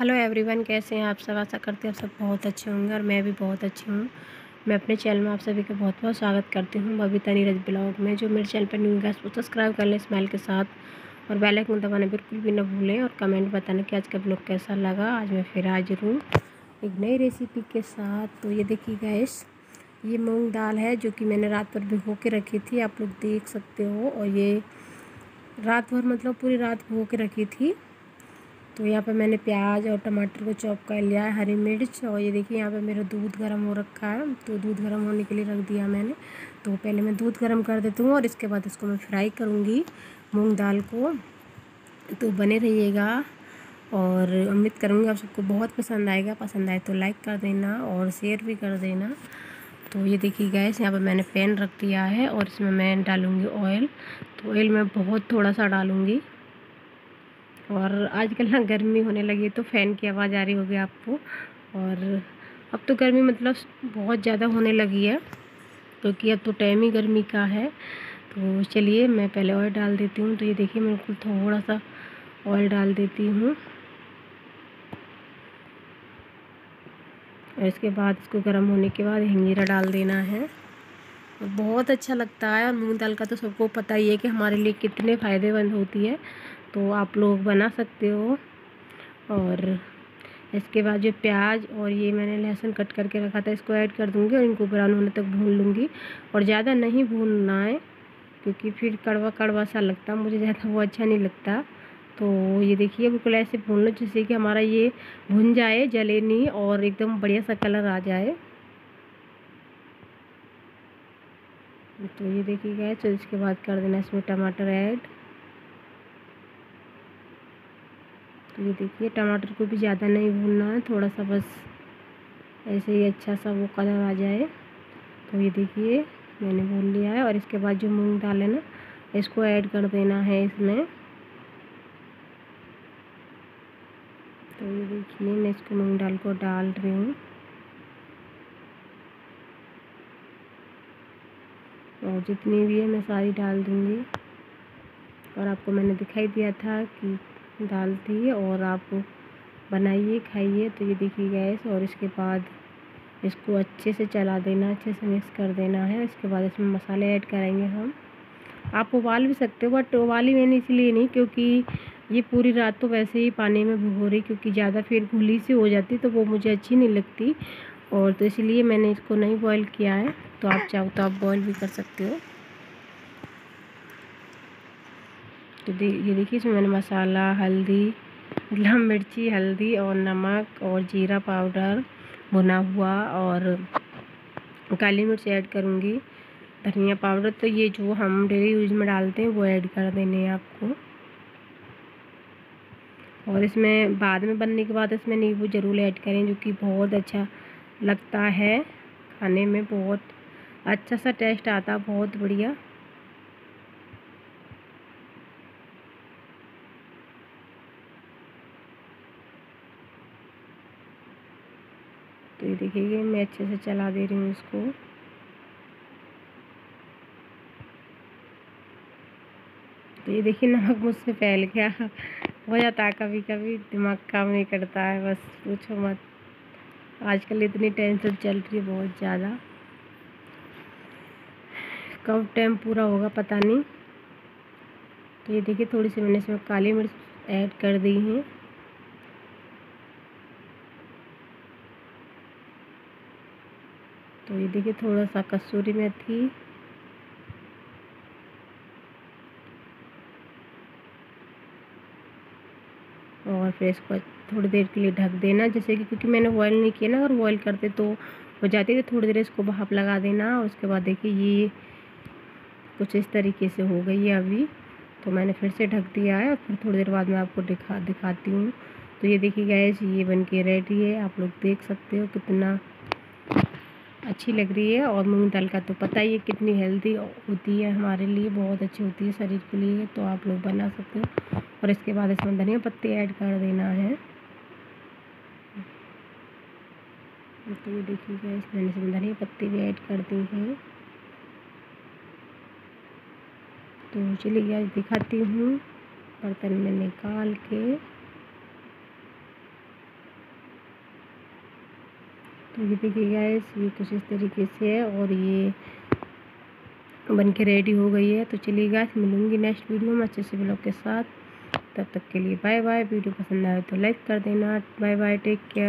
Hello everyone कैसे हैं आप सब? आशा करते हैं आप सब बहुत अच्छे होंगे और मैं भी बहुत अच्छी हूँ। मैं अपने चैनल में आप सभी का बहुत बहुत स्वागत करती हूँ बबीता नीरज ब्लॉग में, जो मेरे चैनल पर न्यू गैस वो सब्सक्राइब कर लें स्माइल के साथ और बेल आइकन दबाना बिल्कुल भी ना भूलें और कमेंट बताना कि आज का ब्लॉग कैसा लगा। आज मैं फिर हाजिर हूँ एक नई रेसिपी के साथ। तो ये देखिए गैस ये मूँग दाल है जो कि मैंने रात भर भिगो के रखी थी, आप लोग देख सकते हो। और ये रात भर मतलब पूरी रात भिगो के रखी थी। तो यहाँ पे मैंने प्याज और टमाटर को चॉप कर लिया है, हरी मिर्च और ये देखिए यहाँ पे मेरा दूध गर्म हो रखा है। तो दूध गर्म होने के लिए रख दिया मैंने। तो पहले मैं दूध गर्म कर देती हूँ और इसके बाद इसको मैं फ्राई करूँगी मूँग दाल को। तो बने रहिएगा और उम्मीद करूँगी आप सबको बहुत पसंद आएगा। पसंद आए तो लाइक कर देना और शेयर भी कर देना। तो ये देखिए गैस, यहाँ पर मैंने पैन रख दिया है और इसमें मैं डालूँगी ऑयल। तो ऑयल मैं बहुत थोड़ा सा डालूँगी। और आजकल ना गर्मी होने लगी है तो फ़ैन की आवाज़ आ रही होगी आपको। और अब तो गर्मी मतलब बहुत ज़्यादा होने लगी है, क्योंकि तो अब तो टाइम ही गर्मी का है। तो चलिए मैं पहले ऑयल डाल देती हूँ तो ये देखिए मैं बिल्कुल थोड़ा सा ऑयल डाल देती हूँ। और इसके बाद इसको गर्म होने के बाद हिंगीरा डाल देना है। बहुत अच्छा लगता है, और मूंग दाल का तो सबको पता ही है कि हमारे लिए कितने फ़ायदेमंद होती है। तो आप लोग बना सकते हो। और इसके बाद जो प्याज और ये मैंने लहसुन कट करके रखा था, इसको ऐड कर दूँगी और इनको ब्राउन होने तक भून लूँगी। और ज़्यादा नहीं भूनना है, क्योंकि फिर कड़वा कड़वा सा लगता, मुझे ज़्यादा वो अच्छा नहीं लगता। तो ये देखिए, बिल्कुल ऐसे भून लो, जिससे कि हमारा ये भुन जाए जले नहीं और एकदम बढ़िया सा कलर आ जाए। तो ये देखिए गए तो इसके बाद कर देना इसमें टमाटर ऐड तो ये देखिए, टमाटर को भी ज़्यादा नहीं भूनना है थोड़ा सा बस ऐसे ही अच्छा सा वो कलर आ जाए। तो ये देखिए, मैंने भून लिया है और इसके बाद जो मूंग दाल है ना, इसको ऐड कर देना है इसमें। तो ये देखिए, मैं इसको मूंग दाल को डाल रही हूँ। और जितनी भी है, मैं सारी डाल दूँगी। और आपको मैंने दिखाई दिया था कि दाल थी और आप बनाइए, खाइए। तो ये देखिए गैस, और इसके बाद इसको अच्छे से चला देना, अच्छे से मिक्स कर देना है। इसके बाद इसमें मसाले ऐड करेंगे हम। आप उबाल भी सकते हो, बट उबाली मैंने इसलिए नहीं, क्योंकि ये पूरी रात तो वैसे ही पानी में भिगो रही, क्योंकि ज़्यादा फिर घुली सी हो जाती तो वो मुझे अच्छी नहीं लगती। और तो इसलिए मैंने इसको नहीं बॉईल किया है। तो आप चाहो तो आप बॉईल भी कर सकते हो। तो दे, ये देखिए इसमें मैंने मसाला, हल्दी मतलब मिर्ची, हल्दी और नमक और जीरा पाउडर भुना हुआ और काली मिर्च ऐड करूँगी, धनिया पाउडर। तो ये जो हम डेली यूज़ में डालते हैं वो ऐड कर देने हैं आपको। और इसमें बाद में बनने के बाद इसमें नींबू ज़रूर ऐड करें जो कि बहुत अच्छा लगता है। खाने में बहुत अच्छा सा टेस्ट आता बहुत बढ़िया। तो ये देखिए मैं अच्छे से चला दे रही हूँ इसको। तो ये देखिए, नमक मुझसे फैल गया। हो जाता है कभी कभी, दिमाग काम नहीं करता है, बस पूछो मत। आजकल इतनी टेंशन चल रही है बहुत ज़्यादा। कब टाइम पूरा होगा पता नहीं। तो ये देखिए, थोड़ी सी मैंने इसमें काली मिर्च ऐड कर दी है। तो ये देखिए थोड़ा सा कसूरी मेथी। और फिर इसको थोड़ी देर के लिए ढक देना, जैसे कि क्योंकि मैंने बॉयल नहीं किया ना, अगर बॉयल करते तो हो जाती तो थोड़ी देर इसको भाप लगा देना और उसके बाद देखिए ये कुछ इस तरीके से हो गई है अभी। तो मैंने फिर से ढक दिया है और फिर थोड़ी देर बाद मैं आपको दिखा, दिखाती हूँ। तो ये देखिए गैस ये बन के रेडी है, आप लोग देख सकते हो कितना अच्छी लग रही है और मूंग दाल का तो पता ही है कितनी हेल्दी होती है हमारे लिए, बहुत अच्छी होती है शरीर के लिए तो आप लोग बना सकते हो। और इसके बाद इसमें धनिया पत्ती ऐड कर देना है। तो ये देखिएगा इसमें इसमें धनिया पत्ती भी ऐड कर दी है। तो चलिए, आज दिखाती हूँ बर्तन में निकाल के। ये देखिए गाइस ये कुछ इस तरीके से है और ये बन के रेडी हो गई है। तो चलिए गाइस मिलूँगी नेक्स्ट वीडियो में अच्छे से ब्लॉग के साथ। तब तक के लिए बाय बाय वीडियो पसंद आए तो लाइक कर देना। Bye bye take care